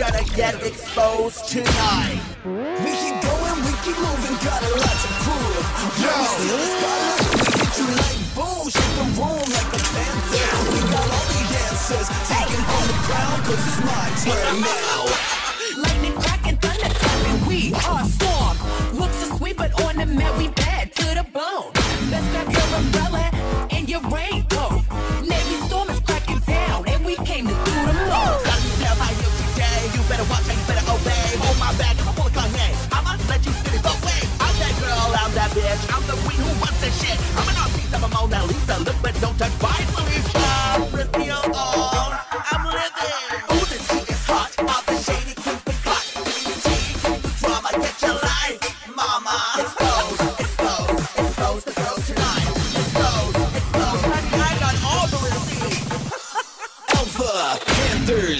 gonna get exposed tonight. We keep going, we keep moving, got a lot to prove. Yo, we steal the we hit you like boom, shake the room like a panther. We got all the answers, taking home the crown, cause it's my turn now. Lightning cracking, thunder clapping, we are storm. Look so sweet, but on the mat we better watch and you better obey. Hold my back, I'm full of Kanye. I'ma let you it both ways. I'm that girl, I'm that bitch. I'm the queen who wants that shit. I'm an artiste, I'm a Mona Lisa. Look, but don't touch my Felicia. Reveal all. I'm living. Ooh, this heat is hot. I'll be shady, keep it hot. Give me the tea, the drama, get your life, mama. Expose, expose, expose the girls tonight. Expose, expose. Honey, I got all the receipts. Alpha Panthers.